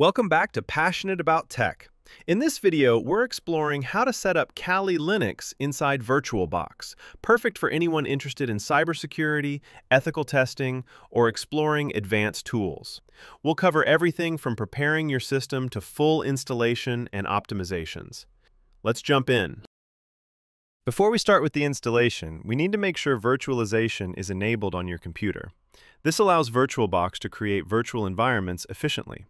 Welcome back to Passionate About Tech. In this video, we're exploring how to set up Kali Linux inside VirtualBox, perfect for anyone interested in cybersecurity, ethical testing, or exploring advanced tools. We'll cover everything from preparing your system to full installation and optimizations. Let's jump in. Before we start with the installation, we need to make sure virtualization is enabled on your computer. This allows VirtualBox to create virtual environments efficiently.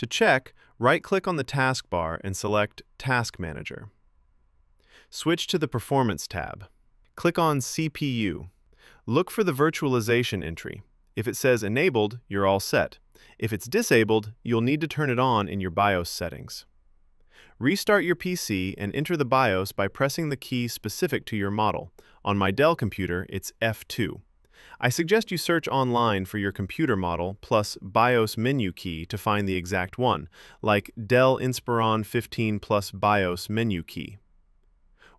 To check, right-click on the taskbar and select Task Manager. Switch to the Performance tab. Click on CPU. Look for the virtualization entry. If it says Enabled, you're all set. If it's disabled, you'll need to turn it on in your BIOS settings. Restart your PC and enter the BIOS by pressing the key specific to your model. On my Dell computer, it's F2. I suggest you search online for your computer model plus BIOS menu key to find the exact one, like Dell Inspiron 15 plus BIOS menu key.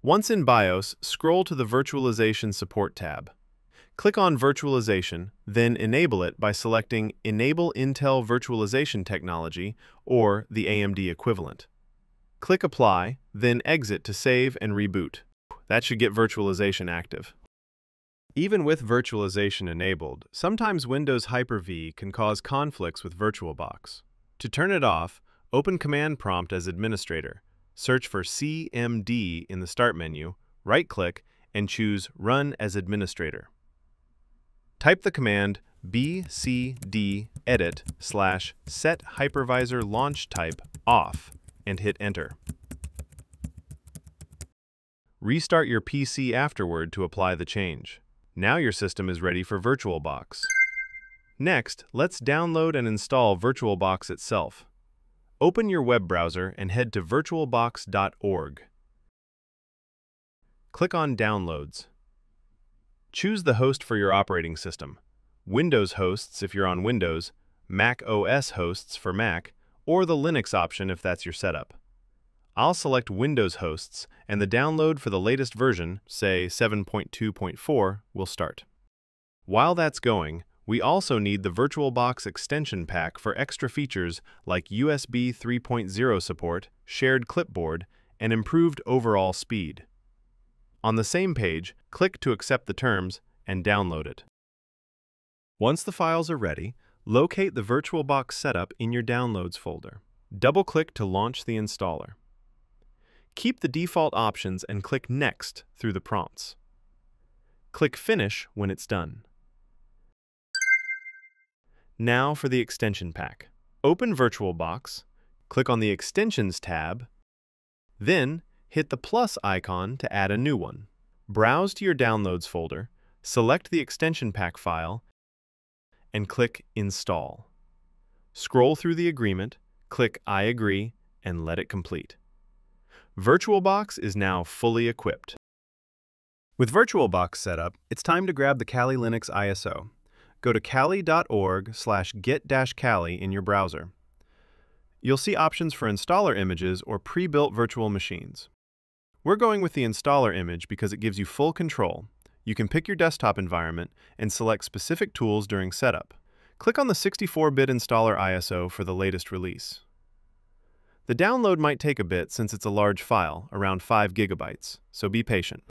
Once in BIOS, scroll to the Virtualization Support tab. Click on Virtualization, then enable it by selecting Enable Intel Virtualization Technology or the AMD equivalent. Click Apply, then exit to save and reboot. That should get virtualization active. Even with virtualization enabled, sometimes Windows Hyper-V can cause conflicts with VirtualBox. To turn it off, open Command Prompt as Administrator, search for CMD in the Start menu, right-click, and choose Run as Administrator. Type the command bcd edit slash set hypervisor launch type off and hit Enter. Restart your PC afterward to apply the change. Now your system is ready for VirtualBox. Next, let's download and install VirtualBox itself. Open your web browser and head to virtualbox.org. Click on Downloads. Choose the host for your operating system. Windows hosts if you're on Windows, Mac OS hosts for Mac, or the Linux option if that's your setup. I'll select Windows hosts, and the download for the latest version, say 7.2.4, will start. While that's going, we also need the VirtualBox extension pack for extra features like USB 3.0 support, shared clipboard, and improved overall speed. On the same page, click to accept the terms and download it. Once the files are ready, locate the VirtualBox setup in your Downloads folder. Double-click to launch the installer. Keep the default options and click Next through the prompts. Click Finish when it's done. Now for the extension pack. Open VirtualBox, click on the Extensions tab, then hit the plus icon to add a new one. Browse to your Downloads folder, select the extension pack file, and click Install. Scroll through the agreement, click I agree, and let it complete. VirtualBox is now fully equipped. With VirtualBox set up, it's time to grab the Kali Linux ISO. Go to kali.org slash get-kali in your browser. You'll see options for installer images or pre-built virtual machines. We're going with the installer image because it gives you full control. You can pick your desktop environment and select specific tools during setup. Click on the 64-bit installer ISO for the latest release. The download might take a bit since it's a large file, around 5 gigabytes, so be patient.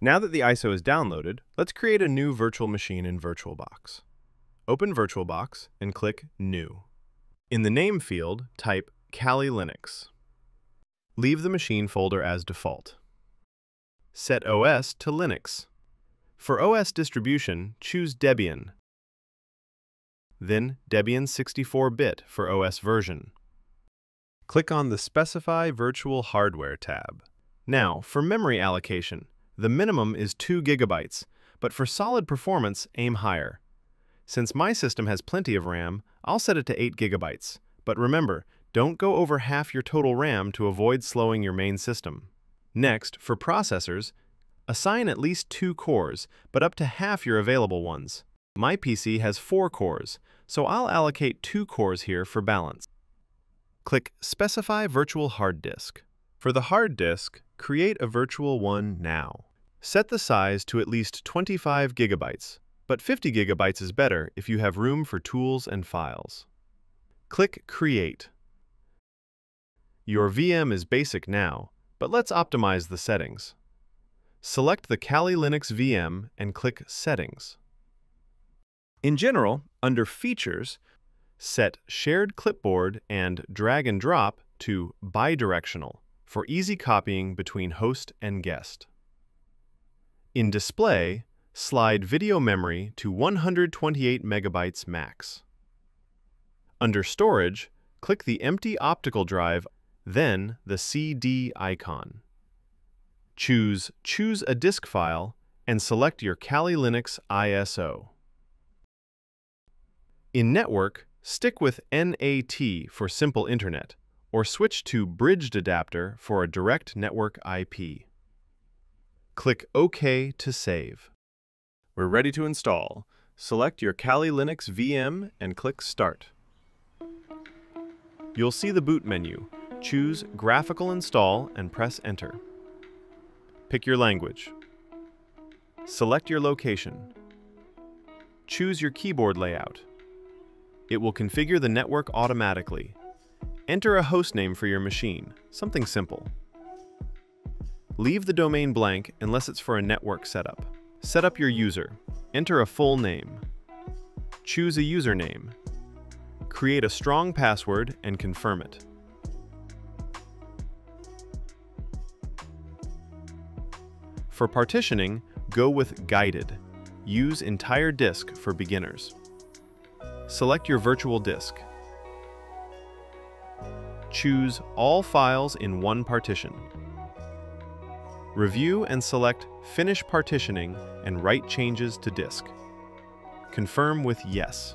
Now that the ISO is downloaded, let's create a new virtual machine in VirtualBox. Open VirtualBox and click New. In the Name field, type Kali Linux. Leave the machine folder as default. Set OS to Linux. For OS distribution, choose Debian. Then Debian 64-bit for OS version. Click on the Specify Virtual Hardware tab. Now, for memory allocation, the minimum is 2 gigabytes, but for solid performance, aim higher. Since my system has plenty of RAM, I'll set it to 8 gigabytes. But remember, don't go over half your total RAM to avoid slowing your main system. Next, for processors, assign at least two cores, but up to half your available ones. My PC has four cores, so I'll allocate two cores here for balance. Click Specify Virtual Hard Disk. For the hard disk, create a virtual one now. Set the size to at least 25 gigabytes, but 50 gigabytes is better if you have room for tools and files. Click Create. Your VM is basic now, but let's optimize the settings. Select the Kali Linux VM and click Settings. In general, under Features, set Shared Clipboard and Drag and Drop to Bidirectional for easy copying between host and guest. In Display, slide video memory to 128 megabytes max. Under Storage, click the empty optical drive, then the CD icon. Choose Choose a disk file and select your Kali Linux ISO. In Network, stick with NAT for Simple Internet, or switch to Bridged Adapter for a direct network IP. Click OK to save. We're ready to install. Select your Kali Linux VM and click Start. You'll see the boot menu. Choose Graphical Install and press Enter. Pick your language. Select your location. Choose your keyboard layout. It will configure the network automatically. Enter a hostname for your machine, something simple. Leave the domain blank unless it's for a network setup. Set up your user. Enter a full name. Choose a username. Create a strong password and confirm it. For partitioning, go with Guided. Use entire disk for beginners. Select your virtual disk. Choose All Files in one partition. Review and select Finish Partitioning and write changes to disk. Confirm with Yes.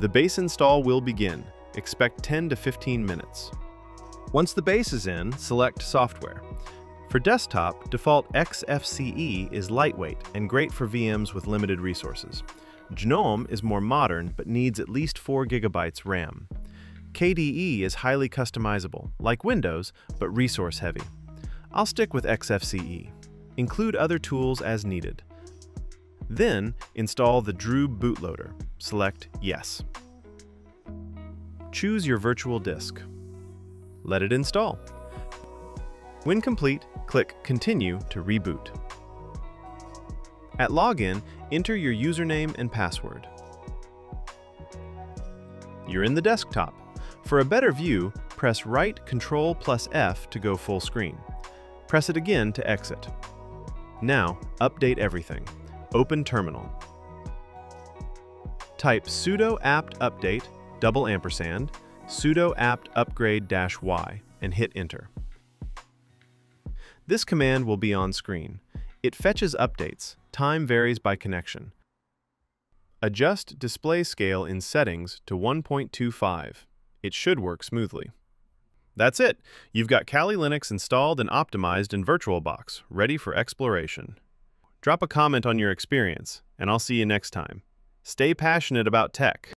The base install will begin. Expect 10 to 15 minutes. Once the base is in, select Software. For desktop, default XFCE is lightweight and great for VMs with limited resources. GNOME is more modern but needs at least 4 gigabytes RAM. KDE is highly customizable, like Windows, but resource heavy. I'll stick with XFCE. Include other tools as needed. Then, install the GRUB bootloader. Select Yes. Choose your virtual disk. Let it install. When complete, click Continue to reboot. At login, enter your username and password. You're in the desktop. For a better view, press right Control plus F to go full screen. Press it again to exit. Now, update everything. Open Terminal. Type sudo apt update double ampersand sudo apt upgrade dash y and hit enter. This command will be on screen. It fetches updates. Time varies by connection. Adjust display scale in settings to 1.25. It should work smoothly. That's it. You've got Kali Linux installed and optimized in VirtualBox, ready for exploration. Drop a comment on your experience, and I'll see you next time. Stay passionate about tech.